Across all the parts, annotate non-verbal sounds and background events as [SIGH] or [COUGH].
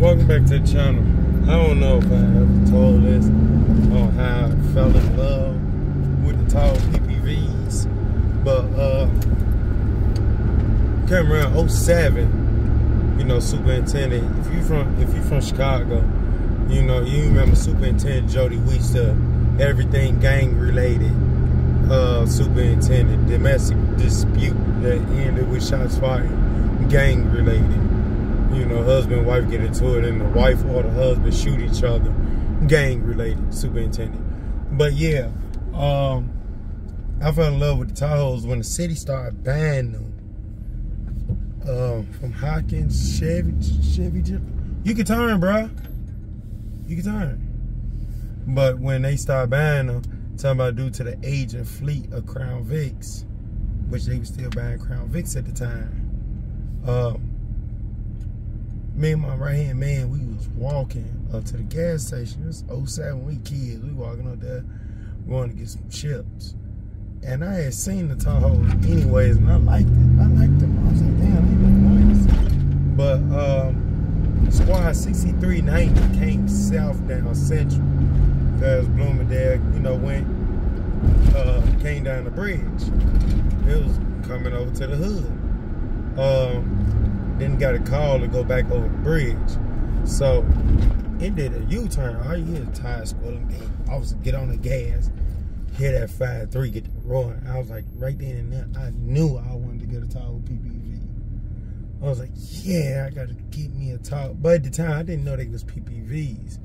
welcome back to the channel. I don't know if I ever told this on how I fell in love with the Tahoe PPVs, but uh, came around 07, you know, superintendent. If you from if you from Chicago, you know, you remember Superintendent Jody Weister, everything gang related. Uh, superintendent, domestic dispute that ended with shots fired, gang related you know, husband and wife get into it, and the wife or the husband shoot each other, gang related, superintendent. But yeah, um, I fell in love with the Tahoes when the city started banning them. Um, from Hawkins, Chevy, Chevy, you can turn, bro. You can turn. But when they started banning them, talking about due to the age and fleet of Crown Vics, which they were still buying Crown Vics at the time. Um, me and my right hand man, we was walking up to the gas station. It was 07, we kids. We walking up there, going to get some chips. And I had seen the Tahoe anyways, and I liked it. I liked them. I was like, damn, they look nice. But um, Squad 6390 came south down Central. Because Bloomingdale, you know, went, uh, came down the bridge. It was coming over to the hood. Um, then got a call to go back over the bridge. So it did a U-turn. Oh, All you hear is tires squealing. I was get on the gas, hear that 5-3 get roaring. I was like, right then and there, I knew I wanted to get a Tahoe PPV. I was like, yeah, I got to get me a Tahoe. But at the time, I didn't know they was PPVs.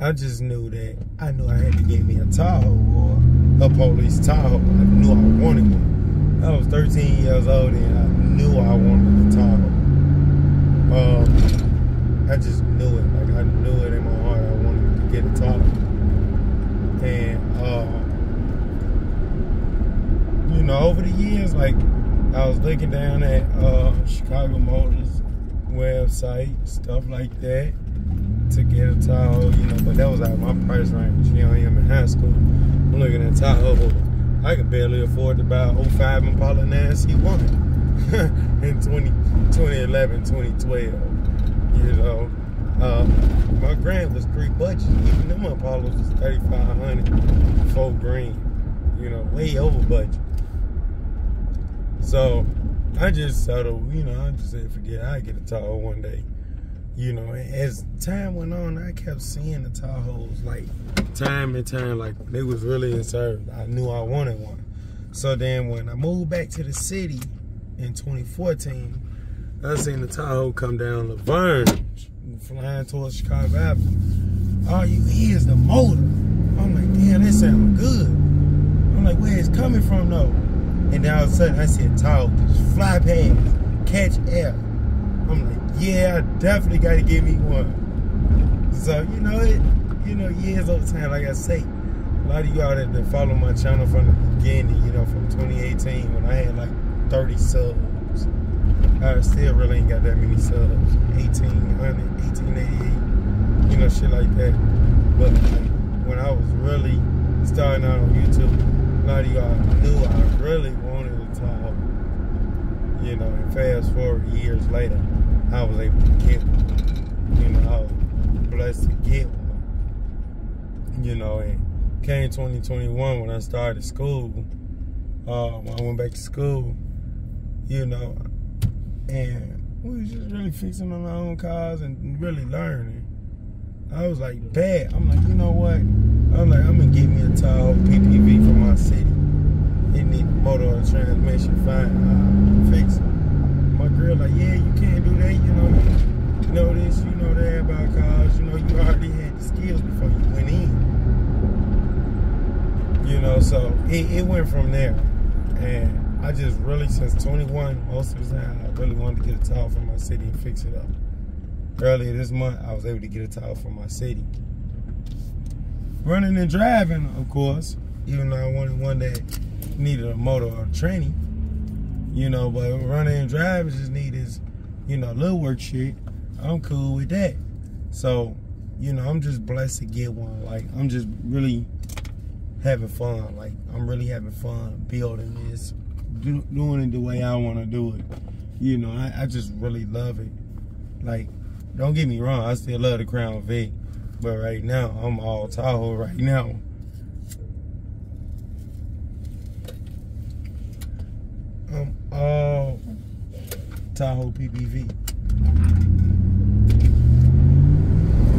I just knew that I knew I had to get me a Tahoe or a police Tahoe. I knew I wanted one. I was 13 years old and I knew I wanted a Tahoe. Um, I just knew it. Like I knew it in my heart. I wanted to get a Tahoe. And uh, you know, over the years, like I was looking down at uh, Chicago Motors website, stuff like that, to get a Tahoe. You know, but that was out my price range. You know, I'm in high school. I'm looking at Tahoe. I could barely afford to buy a 05 Impala 9C1 [LAUGHS] in 20, 2011, 2012. You know, uh, my grand was three budgets. Even them Impalas was 3500 four green. You know, way over budget. So I just settled, you know, I just said, forget, I get a Tahoe one day. You know, as time went on, I kept seeing the Tahoes like time and time, like they was really in service. I knew I wanted one. So then when I moved back to the city, in 2014, I seen the Tahoe come down Laverne, flying towards Chicago Avenue. All you hear is the motor. I'm like, damn, that sounds good. I'm like, where it's coming from though? And then all of a sudden I see a just fly past, catch air. I'm like, yeah, I definitely got to give me one. So, you know, it, you know, years over time, like I say, a lot of y'all that, that follow my channel from the beginning, you know, from 2018 when I had like 30 subs. I still really ain't got that many subs. 1800, 1888, you know, shit like that. But like, when I was really starting out on YouTube, a lot knew I really wanted to Tahoe. You know, and fast forward years later, I was able to get one. You know, I was blessed to get one. You know, and came 2021 when I started school. Uh, when I went back to school, you know, and we was just really fixing on our own cars and really learning. I was like, bad. I'm like, you know what? I'm like, I'm gonna get me a Tahoe PPV for my city. It need motor or transmission, fine. I'll fix it. My girl like, yeah, you can't do that. You know, you know this, you know that about cars. You know, you already had the skills before you went in. You know, so it, it went from there. And I just really, since 21, most of the time, I really wanted to get a Tahoe for my city and fix it up. Earlier this month, I was able to get a Tahoe for my city. Running and driving, of course, even though I wanted one that needed a motor or training, you know, but running and driving just need is, you know, little work shit. I'm cool with that. So, you know, I'm just blessed to get one. Like, I'm just really having fun. Like, I'm really having fun building this do, doing it the way I want to do it. You know, I, I just really love it. Like don't get me wrong, I still love the Crown Vic. But right now, I'm all Tahoe right now. I'm all Tahoe PPV.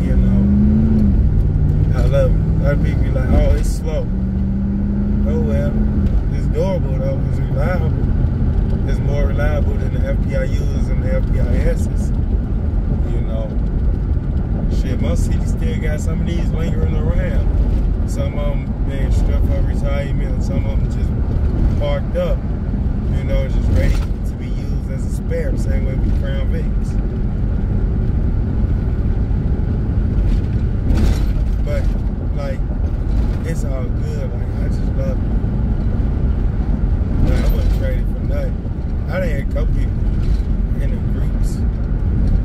You know, I love it. A lot of people be like, oh, it's slow. Oh well, it's durable though. It's reliable. It's more reliable than the FPIUs and the FPISs. You know, shit. Most cities still got some of these lingering around. Some of them being stripped for retirement. Some of them just parked up. You know, just ready to be used as a spare. Same way with Crown Vics. But like, it's all good. Like I just love it. Like, I wasn't trading for nothing. I done had a couple people in the groups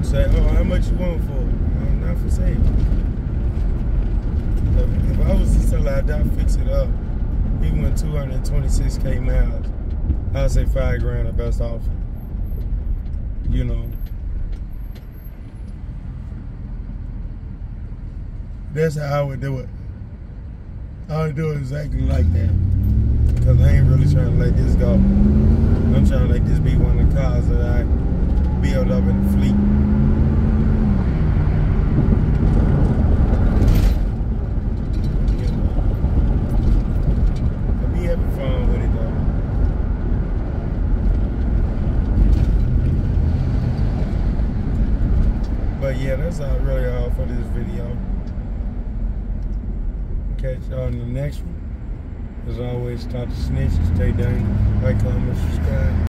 say, "Oh, how much you want for it?" I'm not for sale. If, if I was to sell it, I'd fix it up. Even with 226k miles, I'd say five grand the best offer. You know. That's how I would do it. I would do it exactly like that. Because I ain't really trying to let this go. I'm trying to let this be one of the cars that I build up in the fleet. You know. I be having fun with it though. But yeah, that's all really all for this video. Catch y'all in the next one. As always, stop the snitches, stay down, like, comment, subscribe.